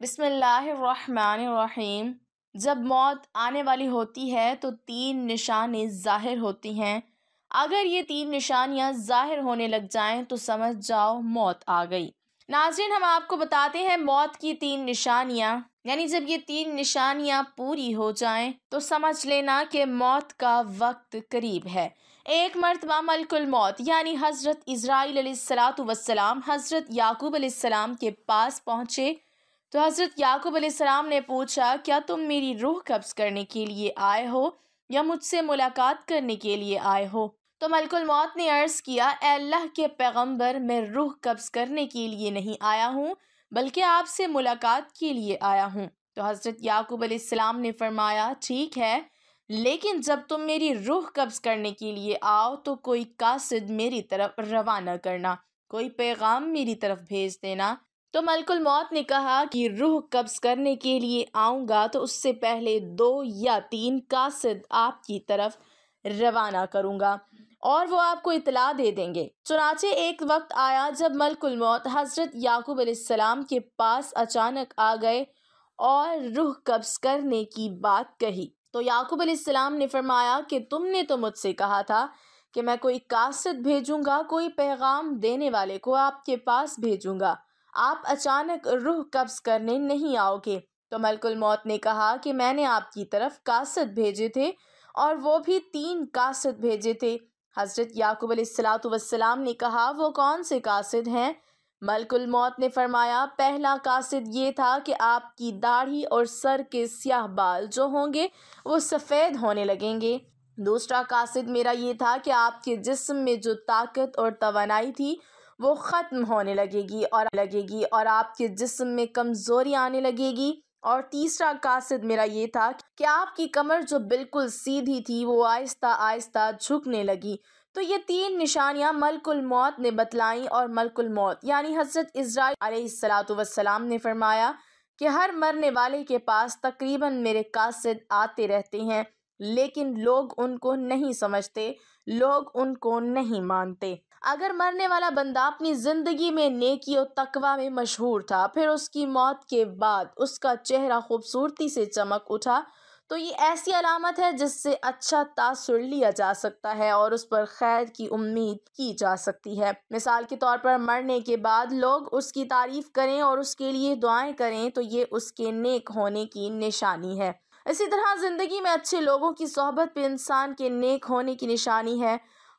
बिस्मिल्लाहिर्रहमानिर्रहीम। जब मौत आने वाली होती है तो तीन निशानी ज़ाहिर होती हैं। अगर ये तीन निशानियाँ ज़ाहिर होने लग जाएँ तो समझ जाओ मौत आ गई। नाजिन हम आपको बताते हैं मौत की तीन निशानियाँ। यानी जब ये तीन निशानियाँ पूरी हो जाएँ तो समझ लेना कि मौत का वक्त करीब है। एक मरतबा मलकुल मौत, यानी हज़रत इसराइल सलाम हज़रत याकूब सलाम के पास पहुँचे तो हज़रत याकूब सलाम ने पूछा, क्या तुम मेरी रूह कब्ज़ करने के लिए आए हो या मुझसे मुलाकात करने के लिए आए हो? तो मलकुल मौत ने अर्ज़ किया अल्लाह के पैगंबर, मैं रूह कब्ज़ करने के लिए नहीं आया हूँ, बल्कि आपसे मुलाकात के लिए आया हूँ। तो हज़रत याकूब सलाम ने फरमाया, ठीक है, लेकिन जब तुम मेरी रूह कब्ज़ करने के लिए आओ तो कोई कासिद मेरी तरफ़ रवाना करना, कोई पैगाम मेरी तरफ़ भेज देना तो मलकुल मौत ने कहा कि रूह कब्ज़ करने के लिए आऊँगा तो उससे पहले दो या तीन कासिद आपकी तरफ़ रवाना करूँगा और वो आपको इतला दे देंगे। चुनाचे एक वक्त आया जब मलकुल मौत हज़रत याकूब सलाम के पास अचानक आ गए और रूह कब्ज़ करने की बात कही। तो याकूब सलाम ने फरमाया कि तुमने तो मुझसे कहा था कि मैं कोई कासिद भेजूँगा, कोई पैगाम देने वाले को आपके पास भेजूँगा। आप अचानक रूह कब्ज़ करने नहीं आओगे। तो मलकुल मौत ने कहा कि मैंने आपकी तरफ़ कासद भेजे थे और वो भी तीन कासद भेजे थे। हज़रत याकूब सलाम ने कहा, वो कौन से कासिद हैं? मलकुल मौत ने फरमाया, पहला कासद ये था कि आपकी दाढ़ी और सर के स्याह बाल जो होंगे, वो सफ़ेद होने लगेंगे। दूसरा कासद मेरा ये था कि आपके जिस्म में जो ताकत और तवानाई थी वो ख़त्म होने लगेगी और लगेगी और आपके जिस्म में कमज़ोरी आने लगेगी। और तीसरा कासिद मेरा ये था कि आपकी कमर जो बिल्कुल सीधी थी, वो आहिस्ता आहिस्ता झुकने लगी। तो ये तीन निशानियाँ मलकुल मौत ने बतलाई और मलकुल मौत, यानी हज़रत इसराइल ने फरमाया कि हर मरने वाले के पास तकरीबन मेरे कासिद आते रहते हैं, लेकिन लोग उनको नहीं समझते। लोग उनको नहीं मानते। अगर मरने वाला बंदा अपनी ज़िंदगी में नेकी और तकवा में मशहूर था, फिर उसकी मौत के बाद उसका चेहरा खूबसूरती से चमक उठा तो ये ऐसी अलामत है जिससे अच्छा तासुर लिया जा सकता है और उस पर खैर की उम्मीद की जा सकती है। मिसाल के तौर पर मरने के बाद लोग उसकी तारीफ़ करें और उसके लिए दुआएँ करें तो ये उसके नेक होने की निशानी है। इसी तरह ज़िंदगी में अच्छे लोगों की सोहबत भी इंसान के नेक होने की निशानी है।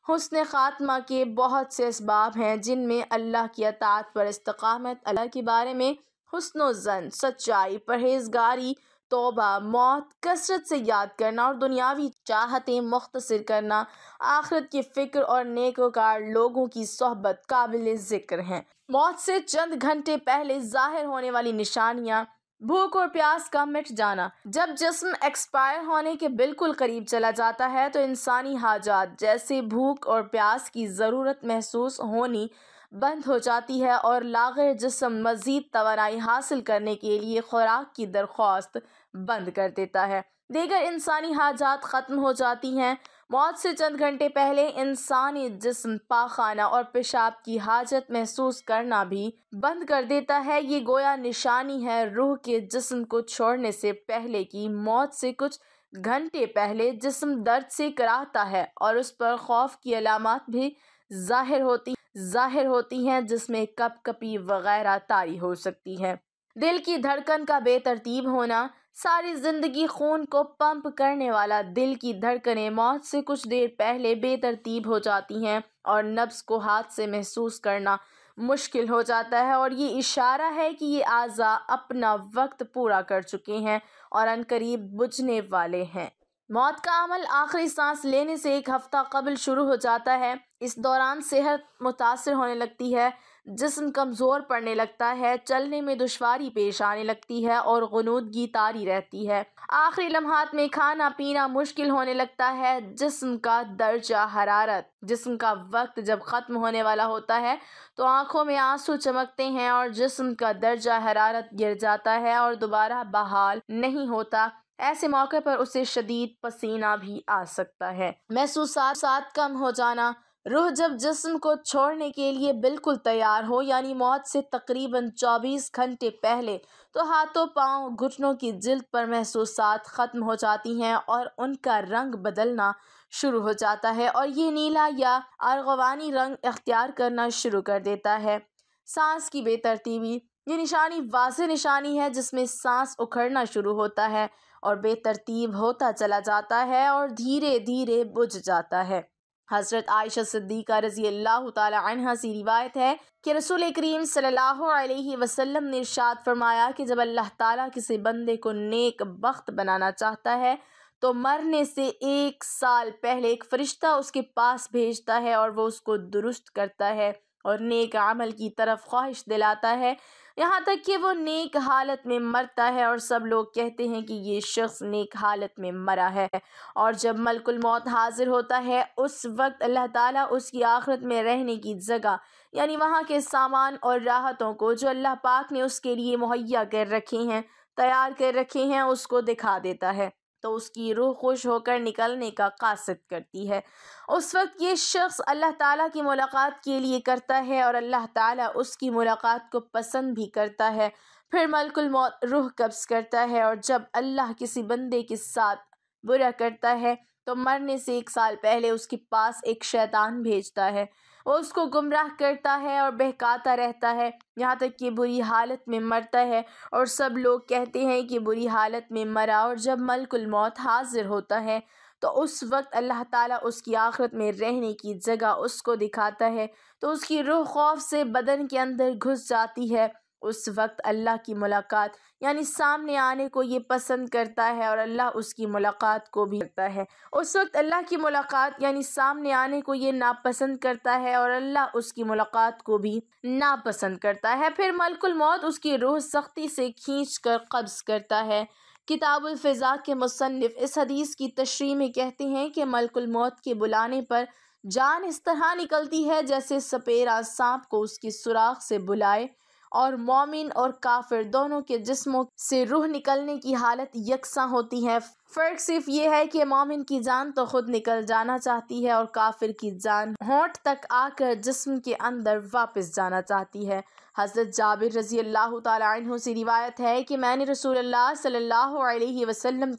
हुसन ख़ात्मा के बहुत से इसबाब हैं, जिनमें अल्लाह की अतात पर इस्तकामत, अल्लाह के बारे में हुसन जन, सच्चाई, परहेजगारी, तोबा, मौत, कसरत से याद करना और दुनियावी चाहतें मुख्तर करना, आखिरत की फ़िक्र और नेकोकार लोगों की सोहबत काबिल ज़िक्र हैं। मौत से चंद घंटे पहले ज़ाहिर होने वाली निशानियाँ भूख और प्यास का मिट जाना। जब जिस्म एक्सपायर होने के बिल्कुल करीब चला जाता है तो इंसानी हाजात जैसे भूख और प्यास की ज़रूरत महसूस होनी बंद हो जाती है और लागर जिसम मज़ीद तोानाई हासिल करने के लिए खुराक की दरख्वास्त बंद कर देता है। दीगर इंसानी हाजात ख़त्म हो जाती हैं। मौत से चंद घंटे पहले इंसानी जिस्म, पाखाना और पेशाब की हाजत महसूस करना भी बंद कर देता है। ये गोया निशानी है रूह के जिस्म को छोड़ने से पहले की मौत से कुछ घंटे पहले जिस्म दर्द से कराहता है और उस पर खौफ की अलामत भी ज़ाहिर होती ज़ाहिर होती हैं, जिसमें कप कपी वगैरह तारी हो सकती है। दिल की धड़कन का बेतरतीब होना सारी ज़िंदगी खून को पंप करने वाला दिल की धड़कनें मौत से कुछ देर पहले बेतरतीब हो जाती हैं और नब्स को हाथ से महसूस करना मुश्किल हो जाता है और ये इशारा है कि ये आज़ा अपना वक्त पूरा कर चुके हैं और अनकरीब बुझने वाले हैं। मौत का अमल आखिरी सांस लेने से एक हफ़्ता कबल शुरू हो जाता है। इस दौरान सेहत मुतासर होने लगती है जिसम कमज़ोर पड़ने लगता है, चलने में दुशारी पेश आने लगती है और गनूदगी तारी रहती है। आखिरी लम्हात में खाना पीना मुश्किल होने लगता है। जिसम का दर्जा हरारत, जिसम का वक्त जब ख़त्म होने वाला होता है तो आँखों में आँसू चमकते हैं और जिसम का दर्जा हरारत गिर जाता है और दोबारा बहाल नहीं होता। ऐसे मौके पर उसे शदीद पसीना भी आ सकता है। महसूसात कम हो जाना रूह जब जिस्म को छोड़ने के लिए बिल्कुल तैयार हो, यानी मौत से तकरीबन 24 घंटे पहले तो हाथों पाँव घुटनों की जिल्द पर महसूसात ख़त्म हो जाती हैं और उनका रंग बदलना शुरू हो जाता है और ये नीला या अर्गवानी रंग अख्तियार करना शुरू कर देता है। सांस की बेतरतीबी, ये निशानी वाज निशानी है जिसमें सांस उखड़ना शुरू होता है और बेतरतीब होता चला जाता है और धीरे धीरे बुझ जाता है। हज़रत आयशा सिद्दीक़ा रज़ी अल्लाह तह से रिवायत है कि रसूल करीम सल्लल्लाहु अलैहि वसल्लम ने इरशाद फरमाया कि जब अल्लाह ताला किसी बंदे को नेक बख्त बनाना चाहता है तो मरने से एक साल पहले एक फ़रिश्ता उसके पास भेजता है और वो उसको दुरुस्त करता है। और नेक अमल की तरफ़ ख्वाहिश दिलाता है। यहाँ तक कि वो नेक हालत में मरता है और सब लोग कहते हैं कि ये शख्स नेक हालत में मरा है। और जब मलकुल मौत हाजिर होता है, उस वक्त अल्लाह ताला उसकी आखिरत में रहने की जगह, यानी वहाँ के सामान और राहतों को जो अल्लाह पाक ने उसके लिए मुहैया कर रखे हैं, तैयार कर रखे हैं, उसको दिखा देता है। तो उसकी रूह खुश होकर निकलने का कासद करती है। उस वक्त ये शख्स अल्लाह ताला की मुलाकात के लिए करता है और अल्लाह ताला उसकी मुलाकात को पसंद भी करता है। फिर मलकुल मौत रूह कब्ज़ करता है और जब अल्लाह किसी बंदे के साथ बुरा करता है तो मरने से एक साल पहले उसके पास एक शैतान भेजता है। वो उसको गुमराह करता है और बहकाता रहता है। यहाँ तक कि बुरी हालत में मरता है और सब लोग कहते हैं कि बुरी हालत में मरा और जब मलकुल मौत हाजिर होता है तो उस वक्त अल्लाह ताला उसकी आखिरत में रहने की जगह उसको दिखाता है। तो उसकी रूह खौफ से बदन के अंदर घुस जाती है। उस वक्त अल्लाह की मुलाकात, यानी सामने आने को ये पसंद करता है और अल्लाह उसकी मुलाकात को भी करता है। उस वक्त अल्लाह की मुलाकात, यानी सामने आने को ये नापसंद करता है और अल्लाह उसकी मुलाकात को भी नापसंद करता है। फिर मलकुल मौत उसकी रूह सख्ती से खींच कर कब्ज़ करता है। किताबुलफ़ा के मुसनफ़ इस हदीस की तशरी में कहते हैं कि मलकुल मौत के बुलाने पर जान इस तरह निकलती है जैसे सपेरा सांप को उसकी सुराख से बुलाए और मोमिन और काफिर दोनों के जिस्मों से रूह निकलने की हालत यकसा होती है। फ़र्क सिर्फ़ ये है कि मोमिन की जान तो खुद निकल जाना चाहती है और काफिर की जान होंठ तक आकर जिस्म के अंदर वापस जाना चाहती है। हज़रत जाबिर रज़ी अल्लाह तु से रिवायत है कि मैंने रसूल सल्लल्लाहु अलैहि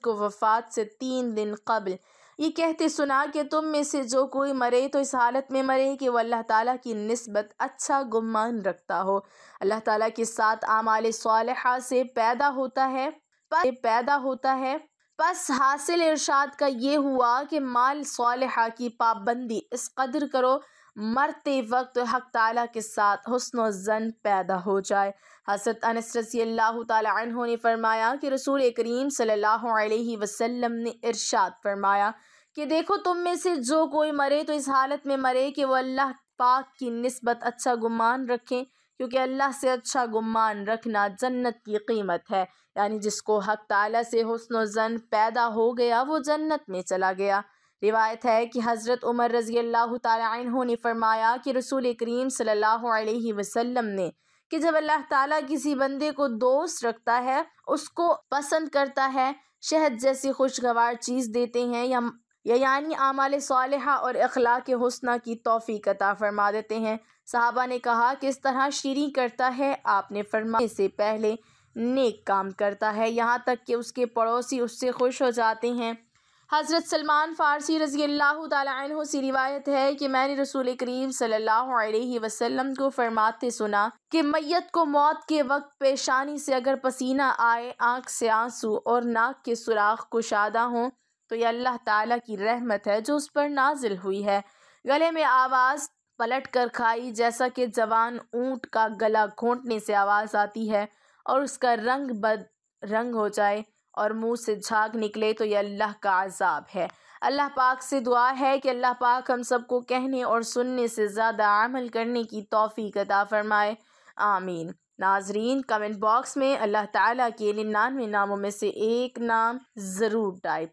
को वफ़ात से तीन दिन कबल ये कहते सुना कि तुम में से जो कोई मरे तो इस हालत में मरे कि वह अल्लाह ताला की नस्बत अच्छा गुमान रखता हो। अल्लाह ताला के साथ आमाल सालहा से पैदा होता है, पर पैदा होता है। बस हासिल इरशाद का ये हुआ कि माल सालहा की पाबंदी इस कदर करो मरते वक्त हक ताला के साथ हुस्न जन पैदा हो जाए। हज़रत अनस रसी अल्लाह तु ने फरमाया कि रसूल करीम सल्लल्लाहु अलैहि वसल्लम ने इरशाद फरमाया कि देखो तुम में से जो कोई मरे तो इस हालत में मरे कि वह अल्लाह पाक की नस्बत अच्छा गुमान रखें, क्योंकि अल्लाह से अच्छा गुमान रखना जन्नत की कीमत है। यानी जिसको हक ताला से हुस्न जन पैदा हो गया, वो जन्नत में चला गया। रिवायत है कि हज़रत उमर रज़ी अल्लाह तु ने फरमाया कि रसूल करीम अलैहि वसल्लम ने कि जब अल्लाह ताला किसी बंदे को दोस्त रखता है, उसको पसंद करता है, शहद जैसी खुशगवार चीज़ देते हैं या यानी आमाल सालहा और अखलाक हसना की तोफ़ी कता फरमा देते हैं। साहबा ने कहा कि इस तरह शीरी करता है, आपने फरमाने से पहले नेक काम करता है। यहाँ तक कि उसके पड़ोसी उससे खुश हो जाते हैं। हज़रत सलमान फ़ारसी रज़ी अल्लाह तु से रिवायत है कि मैंने रसूल करीम सल्लल्लाहु अलैहि वसल्लम को फरमाते सुना कि मैयत को मौत के वक्त पेशानी से अगर पसीना आए, आँख से आँसू और नाक के सुराख कुशादा हों तो ये अल्लाह ताला की रहमत है जो उस पर नाजिल हुई है। गले में आवाज़ पलट कर खाई जैसा कि जवान ऊँट का गला घोंटने से आवाज़ आती है और उसका रंग बद रंग हो जाए। और मुँह से झाग निकले तो ये अल्लाह का आज़ाब है। अल्लाह पाक से दुआ है कि अल्लाह पाक हम सबको कहने और सुनने से ज़्यादा अमल करने की तोफ़ी अदा फ़रमाए। आमीन। नाजरीन, कमेंट बॉक्स में अल्लाह ताला के निन्यानवे नामों में से एक नाम ज़रूर टाइप